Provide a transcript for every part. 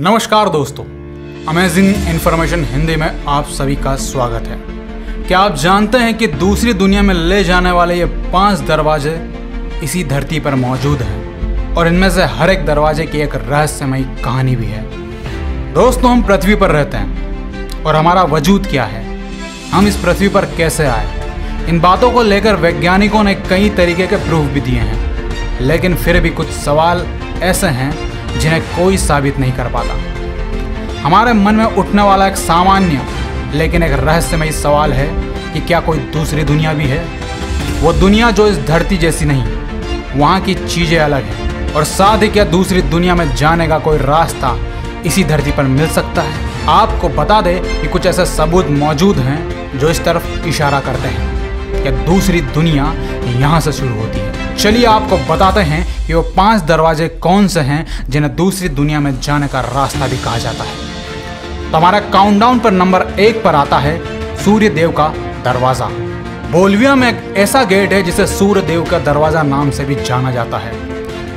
नमस्कार दोस्तों amazing information Hindi में आप सभी का स्वागत है। क्या आप जानते हैं कि दूसरी दुनिया में ले जाने वाले ये पाँच दरवाजे इसी धरती पर मौजूद हैं और इनमें से हर एक दरवाजे की एक रहस्यमयी कहानी भी है। दोस्तों, हम पृथ्वी पर रहते हैं और हमारा वजूद क्या है? हम इस पृथ्वी पर कैसे आए? इन बातों को लेकर वैज्ञानिकों ने कई तरीके के प्रूफ भी दिए हैं, लेकिन फिर भी कुछ सवाल ऐसे हैं जिन्हें कोई साबित नहीं कर पाता। हमारे मन में उठने वाला एक सामान्य, लेकिन एक रहस्यमय सवाल है कि क्या कोई दूसरी दुनिया भी है? वो दुनिया जो इस धरती जैसी नहीं, वहाँ की चीज़ें अलग हैं, और साथ ही क्या दूसरी दुनिया में जाने का कोई रास्ता इसी धरती पर मिल सकता है? आपको बता दें कि कुछ ऐसे सबूत मौजूद हैं जो इस तरफ़ इशारा करते हैं। कि दूसरी दुनिया यहाँ से शुरू होती है। चलिए आपको बताते हैं कि वो पाँच दरवाजे कौन से हैं जिन्हें दूसरी दुनिया में जाने का रास्ता भी कहा जाता है। तो हमारा काउंटडाउन पर नंबर एक पर आता है सूर्य देव का दरवाज़ा। बोलविया में एक ऐसा गेट है जिसे सूर्य देव का दरवाज़ा नाम से भी जाना जाता है।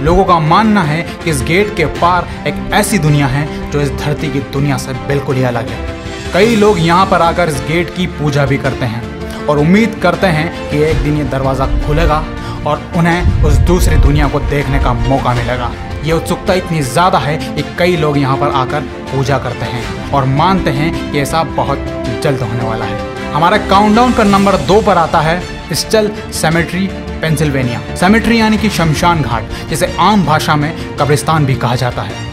लोगों का मानना है कि इस गेट के पार एक ऐसी दुनिया है जो इस धरती की दुनिया से बिल्कुल ही अलग है। कई लोग यहाँ पर आकर इस गेट की पूजा भी करते हैं। और उम्मीद करते हैं कि एक दिन ये दरवाज़ा खुलेगा और उन्हें उस दूसरी दुनिया को देखने का मौका मिलेगा। ये उत्सुकता इतनी ज़्यादा है कि कई लोग यहाँ पर आकर पूजा करते हैं और मानते हैं कि ऐसा बहुत जल्द होने वाला है। हमारे काउंटडाउन का नंबर दो पर आता है स्टल सेमेट्री पेंसिल्वेनिया सेमेट्री यानी कि शमशान घाट, जिसे आम भाषा में कब्रिस्तान भी कहा जाता है।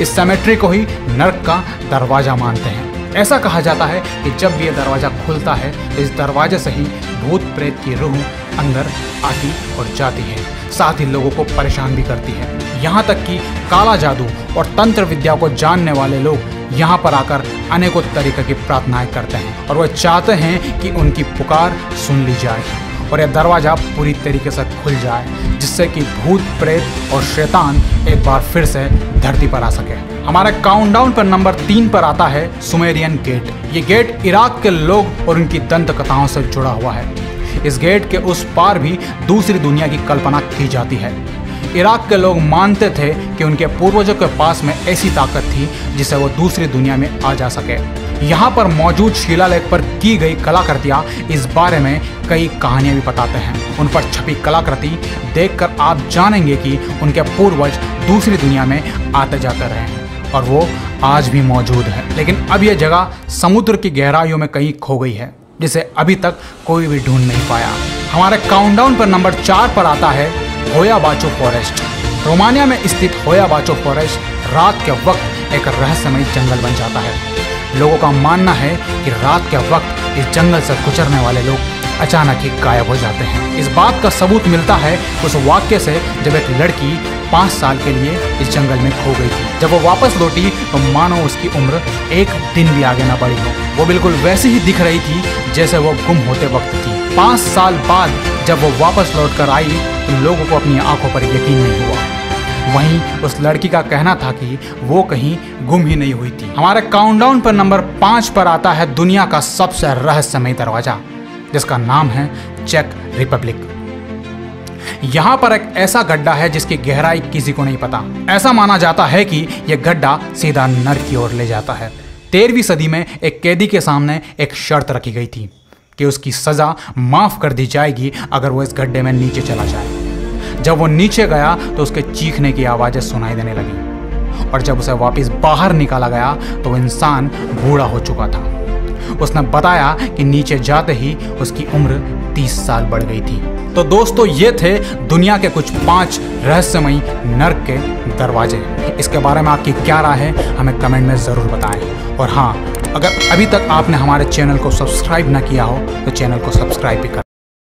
इस सेमेट्री को ही नर्क का दरवाज़ा मानते हैं। ऐसा कहा जाता है कि जब ये दरवाज़ा खुलता है, इस दरवाजे से ही भूत प्रेत की रूह अंदर आती और जाती है। साथ ही लोगों को परेशान भी करती है। यहाँ तक कि काला जादू और तंत्र विद्या को जानने वाले लोग यहाँ पर आकर अनेकों तरीके की प्रार्थनाएँ करते हैं और वह चाहते हैं कि उनकी पुकार सुन ली जाए और यह दरवाज़ा पूरी तरीके से खुल जाए, जिससे कि भूत, प्रेत और शैतान एक बार फिर से धरती पर आ सके। हमारे काउंटडाउन पर नंबर तीन पर आता है सुमेरियन गेट ये गेट इराक के लोग और उनकी दंत कथाओं से जुड़ा हुआ है। इस गेट के उस पार भी दूसरी दुनिया की कल्पना की जाती है। इराक के लोग मानते थे कि उनके पूर्वजों के पास में ऐसी ताकत थी जिसे वो दूसरी दुनिया में आ जा सके। यहाँ पर मौजूद शिलालेख पर की गई कलाकृतियाँ इस बारे में कई कहानियाँ भी बताते हैं। उन पर छपी कलाकृति देखकर आप जानेंगे कि उनके पूर्वज दूसरी दुनिया में आते जाते रहे। और वो आज भी मौजूद है। लेकिन अब यह जगह समुद्र की गहराइयों में कहीं खो गई है, जिसे अभी तक कोई भी ढूंढ नहीं पाया। हमारे काउंटडाउन पर नंबर चार पर आता है होया बाचो फॉरेस्ट रोमानिया में स्थित होया बाचो फॉरेस्ट रात के वक्त एक रहस्यमय जंगल बन जाता है। लोगों का मानना है कि रात के वक्त इस जंगल से गुजरने वाले लोग अचानक ही गायब हो जाते हैं। इस बात का सबूत मिलता है उस वाक्य से जब एक लड़की पाँच साल के लिए इस जंगल में खो गई थी। जब वो वापस लौटी तो मानो उसकी उम्र एक दिन भी आगे ना बढ़ी हो। वो बिल्कुल वैसी ही दिख रही थी, जैसे वो गुम होते वक्त थी। पाँच साल बाद जब वो वापस लौट कर आई तो लोगों को अपनी आँखों पर यकीन नहीं हुआ। वहीं उस लड़की का कहना था कि वो कहीं गुम ही नहीं हुई थी। हमारे काउंटडाउन पर नंबर पाँच पर आता है दुनिया का सबसे रहस्यमय दरवाज़ा, जिसका नाम है चेक रिपब्लिक यहाँ पर एक ऐसा गड्ढा है जिसकी गहराई किसी को नहीं पता। ऐसा माना जाता है कि यह गड्ढा सीधा नर की ओर ले जाता है। तेरहवीं सदी में एक कैदी के सामने एक शर्त रखी गई थी कि उसकी सज़ा माफ़ कर दी जाएगी अगर वो इस गड्ढे में नीचे चला जाए। जब वो नीचे गया तो उसके चीखने की आवाज़ें सुनाई देने लगी और जब उसे वापस बाहर निकाला गया तो इंसान बूढ़ा हो चुका था। उसने बताया कि नीचे जाते ही उसकी उम्र तीस साल बढ़ गई थी। तो दोस्तों, ये थे दुनिया के कुछ पाँच रहस्यमयी नर्क के दरवाजे। इसके बारे में आपकी क्या राय है, हमें कमेंट में ज़रूर बताएँ। और हाँ अगर अभी तक आपने हमारे चैनल को सब्सक्राइब ना किया हो तो चैनल को सब्सक्राइब भी कर